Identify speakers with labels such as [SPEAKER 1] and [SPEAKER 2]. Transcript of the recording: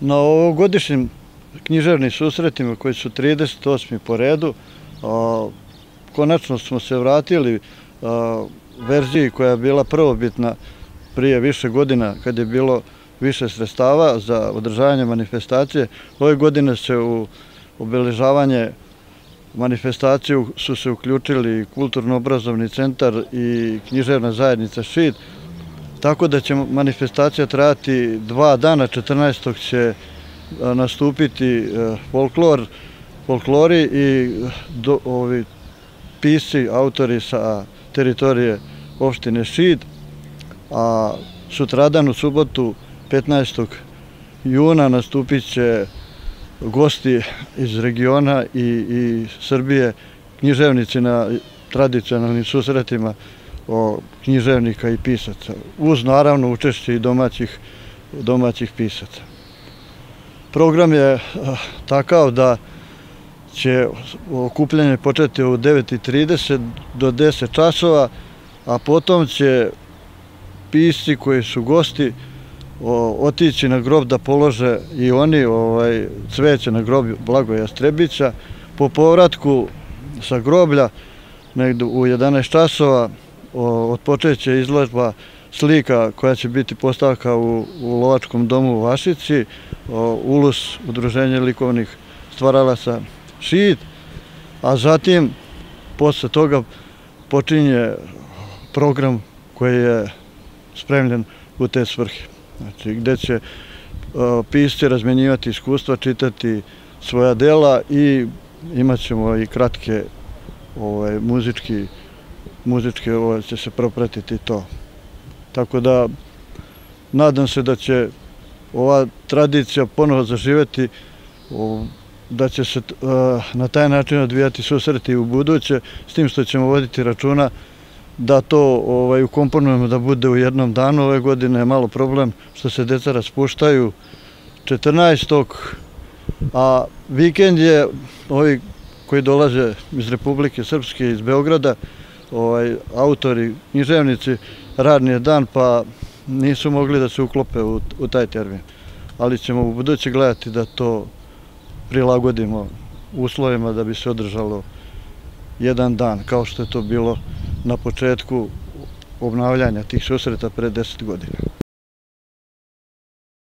[SPEAKER 1] Na ovogodišnjim književnim susretima koji su 38. po redu, konačno smo se vratili verziji koja je bila prvobitna prije više godina kad je bilo više sredstava za održavanje manifestacije. Ove godine se u obeležavanje manifestaciju su se uključili kulturno-obrazovni centar i književna zajednica Šid, tako da će manifestacija trajati dva dana, 14. će nastupiti e, folklor, folklori i e, ovi pisci, autori sa teritorije opštine Šid, a sutradan u subotu 15. juna nastupit će gosti iz regiona i Srbije, književnici na tradicionalnim susretima o književnika i pisaca, uz naravno učešće i domaćih pisaca. Program je eh, takav da će okupljanje početi u 9.30 do 10 časova, a potom će pisci koji su gosti otići na grob da polože i oni ovaj, cveće na grob Blagoja Strebića. Po povratku sa groblja negdje u 11 časova otpočeće izložba slika koja će biti postavka u Lovačkom domu u Vašici, ulus Udruženje likovnih stvaralaca Šid, a zatim posle toga počinje program koji je spremljen u te svrhe. Znači, gde će pisci razmenjivati iskustva, čitati svoja dela i imat ćemo i kratke ovaj, muzički, muzičke, ovo će se propratiti to. Tako da, nadam se da će ova tradicija ponovo zaživeti da će se na taj način odvijati susreti u buduće, s tim što ćemo voditi računa da to ovaj, ukomponujemo da bude u jednom danu. Ove godine je malo problem što se deca raspuštaju 14. A vikend je, ovi koji dolaze iz Republike Srpske, iz Beograda, ovaj, autori, književnici, radni je dan, pa nisu mogli da se uklope u taj termin. Ali ćemo u buduće gledati da to prilagodimo uslovima da bi se održalo jedan dan, kao što je to bilo na početku obnavljanja tih susreta pre deset godina.